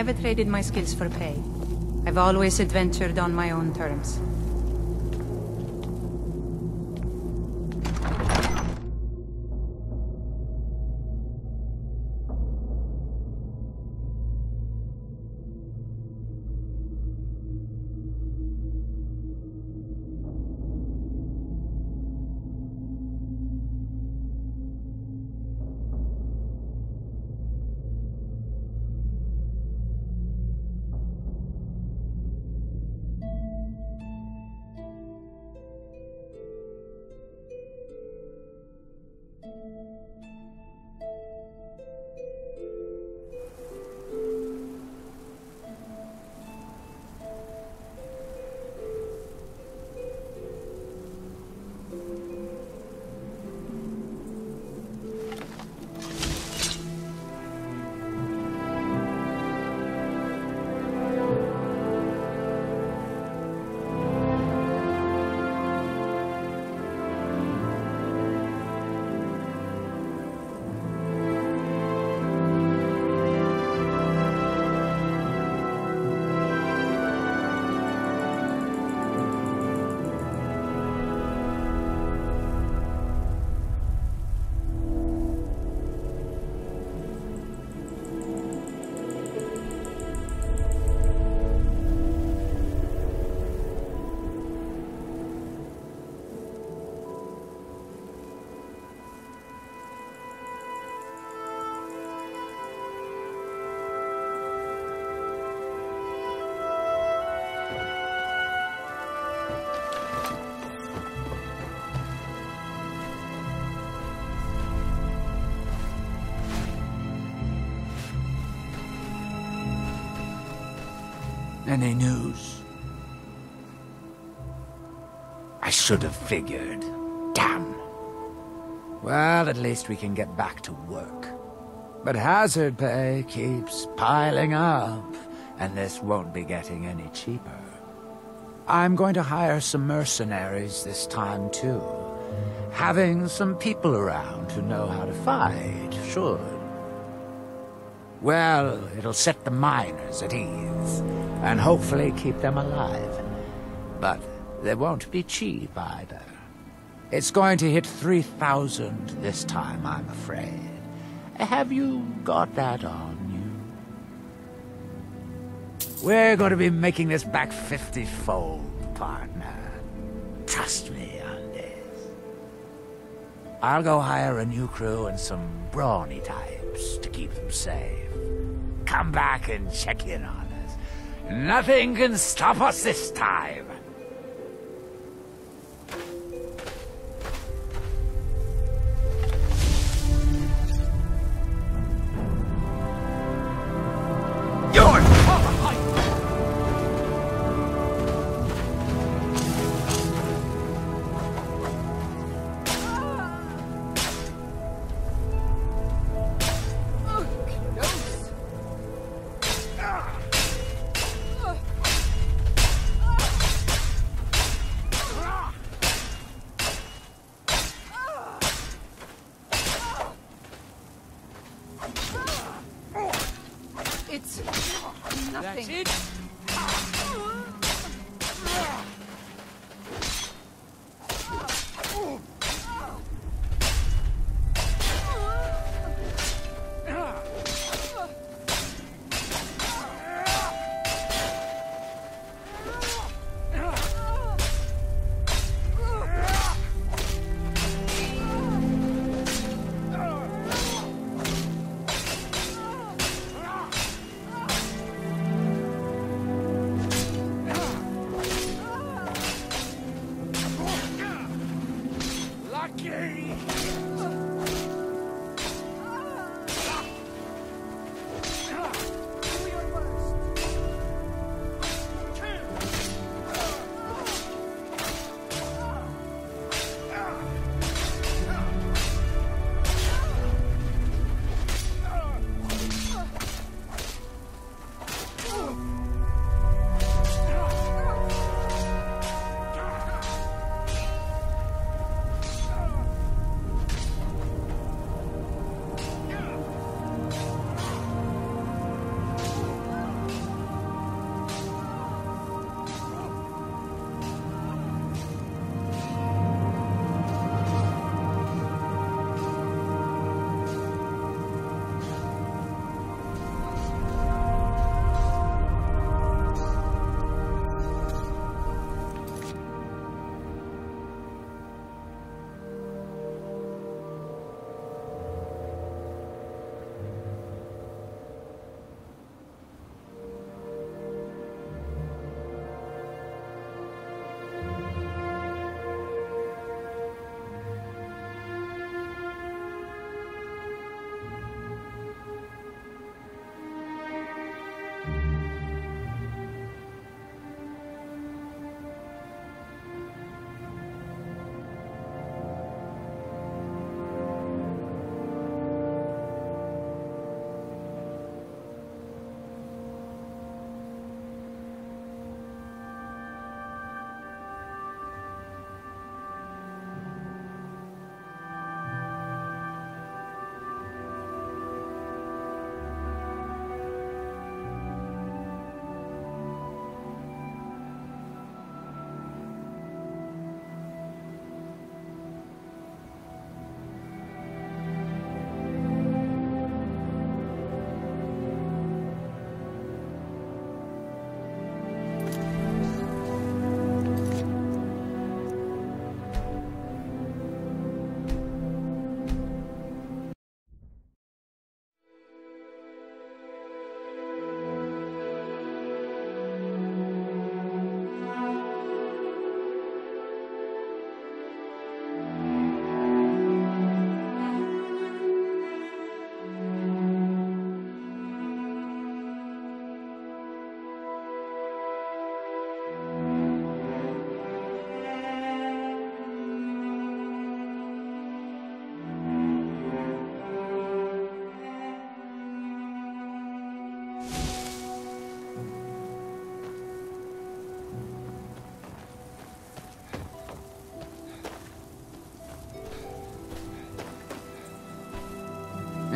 never traded my skills for pay. I've always adventured on my own terms. Any news? I should have figured. Damn. Well, at least we can get back to work. But hazard pay keeps piling up, and this won't be getting any cheaper. I'm going to hire some mercenaries this time, too. Having some people around who know how to fight should. Well, it'll set the miners at ease, and hopefully keep them alive. But they won't be cheap either. It's going to hit 3,000 this time, I'm afraid. Have you got that on you? We're going to be making this back 50-fold, partner. Trust me on this. I'll go hire a new crew and some brawny types to keep them safe. Come back and check in on us. Nothing can stop us this time. It's nothing. That's it.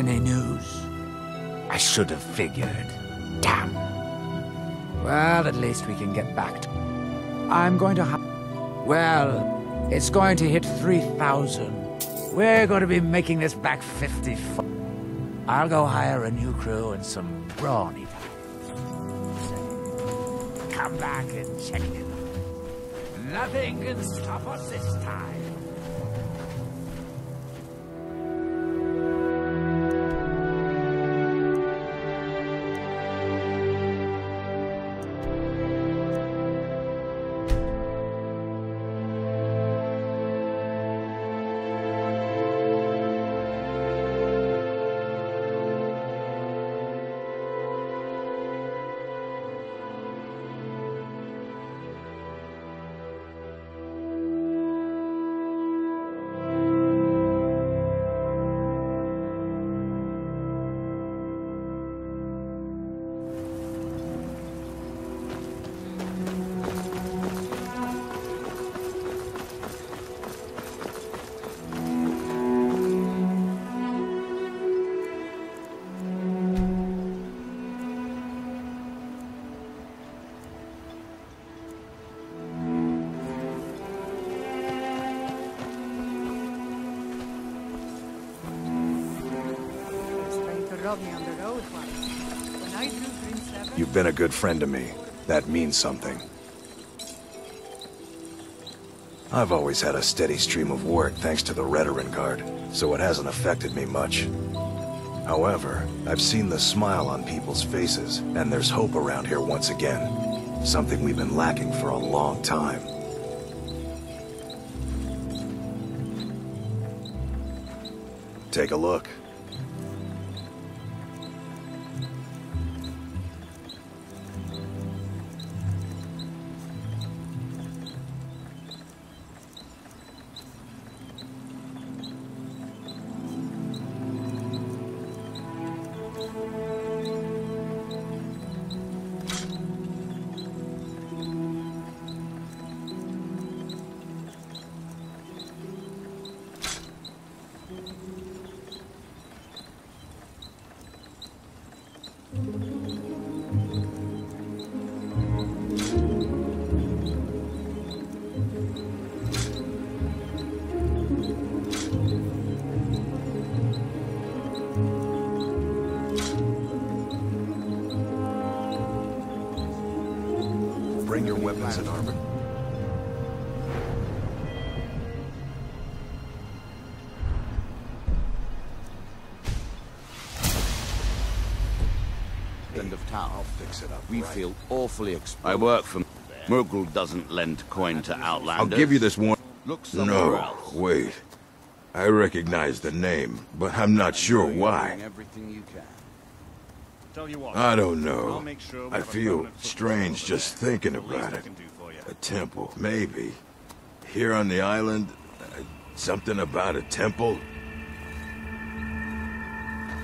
Any news? I should have figured. Damn. Well, at least we can get back to... I'm going to... Well, it's going to hit 3,000. We're going to be making this back 50... fu- I'll go hire a new crew and some brawny... Come back and check it. Nothing can stop us this time. You've been a good friend to me. That means something. I've always had a steady stream of work thanks to the Redoran Guard, so it hasn't affected me much. However, I've seen the smile on people's faces, and there's hope around here once again. Something we've been lacking for a long time. Take a look. Weapons and armor. Fix it up. We right. feel awfully exposed. I work for... Mogrul doesn't lend coin to outlanders. I'll give you this one. Look No, else. wait. I recognize the name, but I'm not sure why. Everything you can. Tell you what, I don't I'll know. make sure I feel strange just there. thinking The about it. can do for you. A temple, maybe. Here on the island, uh, something about a temple?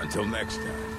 Until next time.